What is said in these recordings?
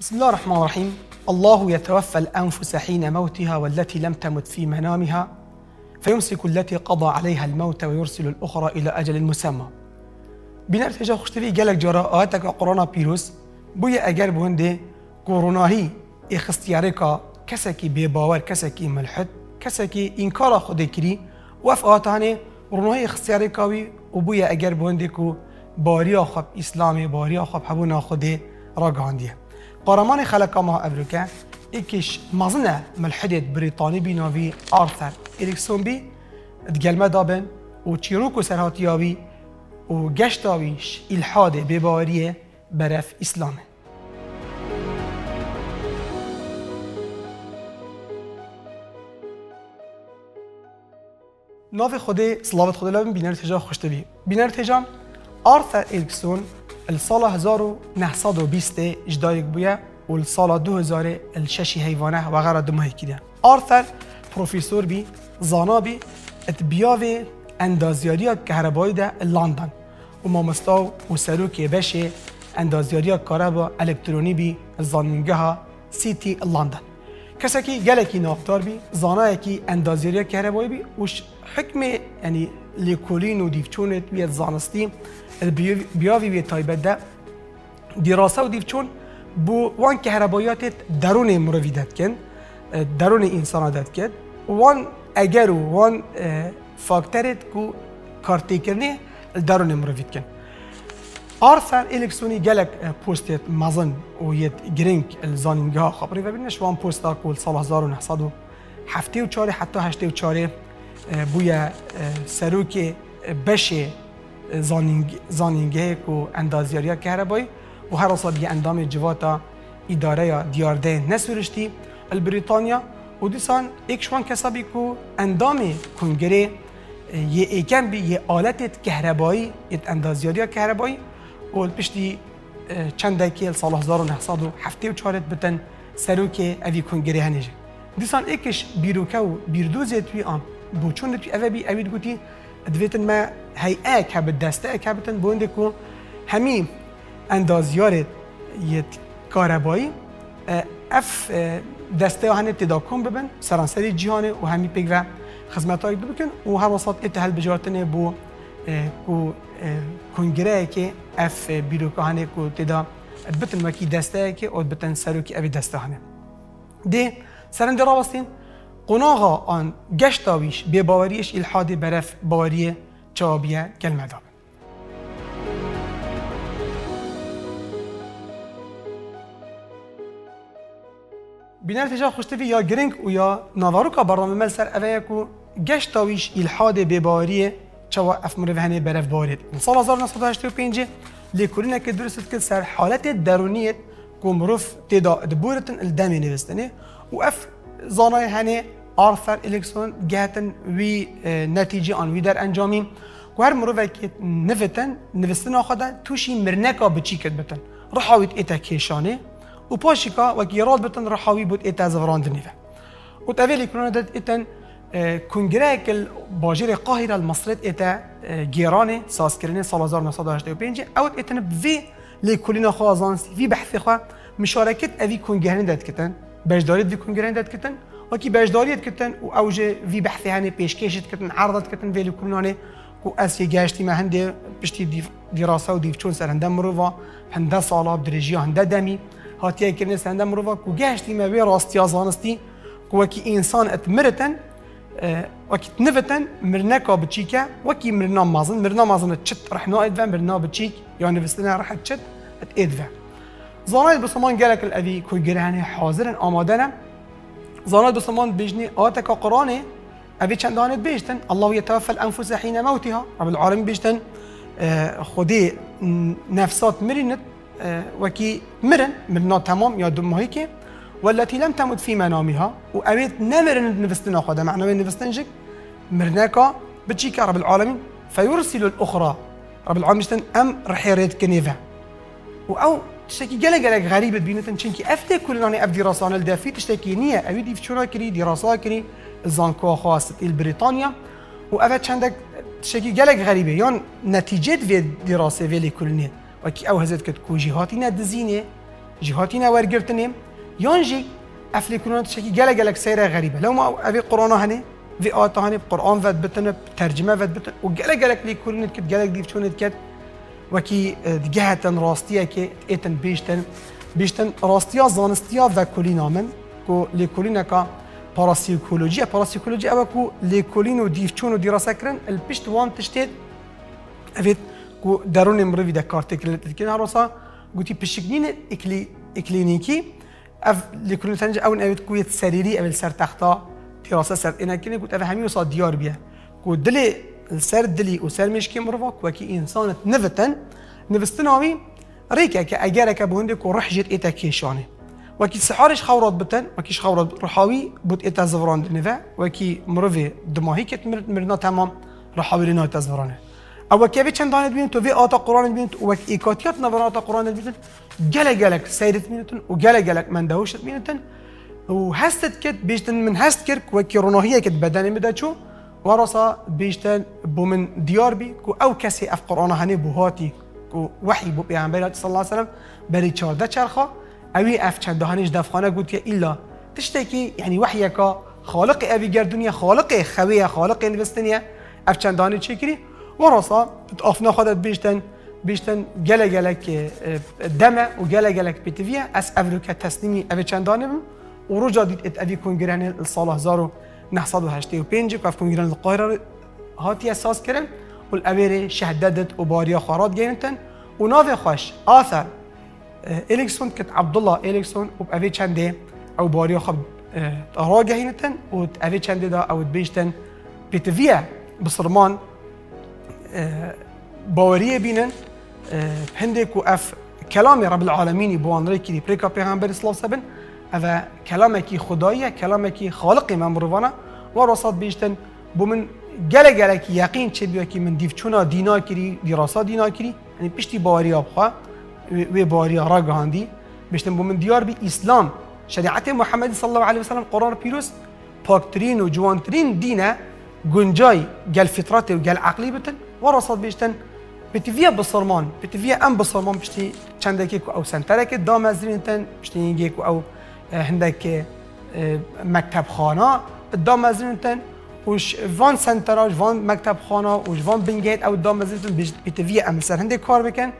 بسم الله الرحمن الرحيم. الله يتوفى الأنفس حين موتها والتي لم تمت في منامها فيمسك التي قضى عليها الموت ويرسل الأخرى إلى أجل مسمى. بنار تجا خوشتوی گلک جرا آتک قرآن پیروز بوی اگر بونده کوروناهی اخستیاره کا باور کسکی ملحد کسکی انکار خود کری وف آتانه روناهی اخستیاره کاوی و بوی اگر بونده کو خب اسلامی باریا خب حبونا خود را گاندیه قارمان خلقا ما افریقا ایکش مزنه ملحدت بریتانی بی ناوی آرثر اریکسون بی دگلمه دابن و چیروک و سرهاتیاوی و گشتاویش إلحاد بباریه برف إسلامه. ناف خود صلوات خود لابن بینر تجا خوشتبی. بینر تجا آرثر اریکسون السال 1920 اجدایک بویا و السال 2006 حیوانه و غیر دمه کیده. آرثر پروفیسور بی زانا بی اتبیاوی اندازیاری کهربایی ده لندن. و مامستا و سروک بشه اندازیاری کاربا الکترونی بی زانینگه سیتی لندن. کەسێکی گەلێکی نافتار بی زانایەکی اندازیری کهربایی بی اش حکم یعنی لیکولین و دیفچون وێت زانستی بیاوی وێ تایبەتدە دیڕاستە و دیفچون بو وان کهربایات درون مروی داد کن درون انسان داد کن. وان اگر وان فاکتوری کو فاکتەرێت درون مروی داد کن. آرثر الکسونی گلک پوستت مزن و یت گرینگ الزانینگه ها خبری و بینش وان پوستا کل سال 1900 هفته و چاره حتی هشته و چاره بویا سروک بشه زانینگه کو اندازیاریا کهربایی و هر اصلا بی اندام جواتا اداره یا دیارده نسورشتی البریتانیا و دیسان ایک شوان کسابی کو اندام کنگره یه ایکم بی یه آلت کهربایی یه اندازیاریا کهربایی و پشتی چند دکی سال 1970 و چارت بتن سروک اوی کنگره هنجه دیسان ایکش بیروکه و بیردوزه توی آن بوچون توی اوه بی اوید گوتی دویتن ما هیئه که به دسته که بتن بونده کو همی اندازیار یه کاربایی اف دسته هنه تداکم ببن سرانسری جهانه و همی پیگ و خدمت های بکن و هر وسط اتحال بجارتنه بو کو کنگره که اف بیروکانه کو تدا بتن وکی دسته که او بتن سروکی اوی دسته هنه ده سرنده را وستین قناغا آن گشتاویش به باوریش الحاد برف باوریه چابیه کلمه دابن بینر تجا خوشتوی یا گرنگ و یا ناواروکا برنامه مل سر اوه کو گشتاویش الحاد به باوریه چوا اف مروهنه برف بارید. سال 1985 لیکولینا که درست کرد سر حالت درونیت كومروف تدا. دبورتن الدمي و اف زنای هنی آرثر الیکسون گهتن وی نتیجه آن وی در که هر مروفا که نفتن نوستن خدا توشی مرناکا بچیکت بتن؟ رحاويت إتا و وباشيكا وكي راد بتن رحایی بود إتا زفران و تا ليكونا داد ات. کنگره کل باجر قاهره المصريت ایتا گیرانه ساز کرنه سال 1985 اوت ایتن بوی لیکولینا خوازانسی وی بحث خوا مشارکت اوی کنگرهن داد کتن بجدارید وی کنگرهن داد کتن وكي بجداريت كتن و اوجه في بحث هاني بيشكيشت كتن عرضت كتن في لكلناني و اسي جاشتي ما هندي بشتي دراسه وديف چون سر هنده مروفا هنده سالا بدرجيا هنده دمي هاتيه كرنه سر هنده مروفا كو جاشتي ما بي راستيا زانستي كو وكي انسان اتمرتن وكي تنفتن مرنكا بتشيكا وكي مرنا مازن مرنا مازن تشت رح نايد فان مرنا بتشيك يعني بستنا رح تشت فان زانايد بسمان قالك الأذي كو جرهاني حاضرا آمادنا زانات بسمان بيجني آتك قرآنه أبي چندانت بيجتن الله يتوفى الأنفس حين موتها رب العالمين بيجتن خدي نفسات مرنت وكي مرن مرنا تمام يا دم هيك والتي لم تمت في منامها وأبيت نمرن نفستنا خدا معنى وين نفستنجك مرناكا بتشيكا رب العالمين. فيرسل الأخرى رب العالمين أم رح يريد كنيفا وأو تشتكي جلا جلا غريبة بينتن چنكي أفتى كلنا أف دراسان الدافي تشتكي نية أبي دي فشورا كري دراسة كري زانكو خاصة بريطانيا. وأفا چندك تشتكي جلا غريبة يان نتيجة في دراسة في كلنا وكي أو هزت كت كوجيهاتي ندزينه جهاتینا ورگرتنیم یان جی افلیکونات شکی گله گلک سیره غریبه. لو ما اوی قرآن هنه في آت هنه قرآن ود بتن ترجمه ود بتن و گله گلک لی کورینت کد گلک دیف چونت کد وکی جهتن راستیه که ایتن بیشتن بیشتن راستیا زانستیا و کلینا من کو لی کولینا کا پاراسیکولوژی پاراسیکولوژی اوه کو لی کولین و دیف چون و دیراسه کرن الپشت وان تشتید. اوید کو درون مروی ده کارتکلت کن هروسا گوتی پشکنین اکلی اکلینیکی. أف لكل تنج أو نويت كويت سريري أو السر تختا دراسه سر. أنا كني قلت اف همي وصاد ديار بيه كو دلي السر دلي وسر مشكي مرفق وكي إنسان نفتن نفستناوي ريكا كاجارك كبوندي كو رح جت ايتا كيشاني. وكي سحارش خورات بتن وكيش خورات رحاوي بوت ايتا زفران دنفا وكي مرفي دماهي كت مرنا تمام رحاوي لنا ايتا زفرانه. أو كيفي چندان ببینید تو وی آتا قرآن ببینید و ایکاتیات نبرا آتا قرآن ببینید گله گلک سیرت ببینید و گله گلک من دهوشت ببینید و هستت کت بیشتن من هست کرد و کی روناهیه کت بدنی بده چو ورصا بیشتن بو من دیار بی کو أو کسی أف قرآن هنی بو هاتی کو وحی بو پیامبر صلی الله علیه و سلم بری چارده چرخا. اوی اف چند هنیش دفخانه که ایلا تشتکی یعنی وحی کا خالق ابي گردونیه خالق خویه خالق نوستنیه. اف چند هنی چکری ورصا آفنا خودت بیشتن بیشتن گله گله که دمه و گله گله که بیتویه از افریقا تسلیمی اوی چندانه بم. و رو جادید ات اوی کنگران سال 1985 که اف کنگران القاهره هاتی أساس کردن و الاویره شهددت و باریا خارات گینتن و ناو خوش آثر الکسون کت عبدالله الکسون و اوی چنده أو باریا خب را گهینتن. و اوی چنده دا أو بیشتن بیتویه بصرمان باوریه بینن. هندك وأف كلامي رب العالمين يبوان ريكي دي بريكا بيغمبر صلى الله أفا كلامك خدايا كلامك خالقي من مروانا وراصات بيشتن بومن جل جلك يقين شبيوكي من ديفتونا دينا كري دراسة دينا كري يعني بيشتي باري أبخا وباري راقا هندي بيشتن بومن ديار بي إسلام. شريعة محمد صلى الله عليه وسلم قرآن بيروس باكترين وجوانترين دينا جنجاي جل فطرته وجل عقلي بتن. وراصات بيشتن بتفيا بصرمان بتفيا ام بصرمان بشتي چندك أو سنترك دامزرينتن بشتي يجيك أو عندك مكتب خانه دامزرينتن وش فان سنتراج فان مكتب خانه وش فان بنجيت أو دامزرينتن بتفيا ام سر هندي كار بكن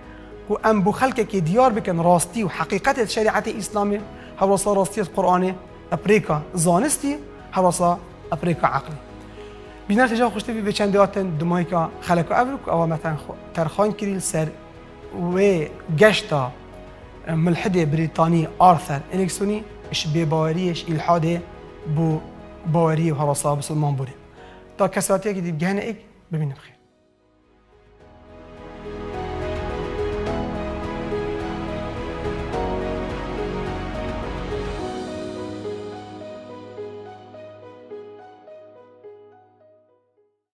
و ام بو خلقك ديار بكن راستي وحقيقه الشريعه الاسلاميه هوصا راستي القراني ابريكا زانستي هوصا ابريكا عقلي بیشتر تجا خوشته بی به چند دیاتن دمایی که خلق ابروک أو مثلا ترخان کریل سر و گشتا ملحد بریتانی آرثر الکسونی اش بباوریش الحاد بو باوری و هراسا بسلمان بوده تا کساتی که دیب گهنه ایک ببینیم خیر.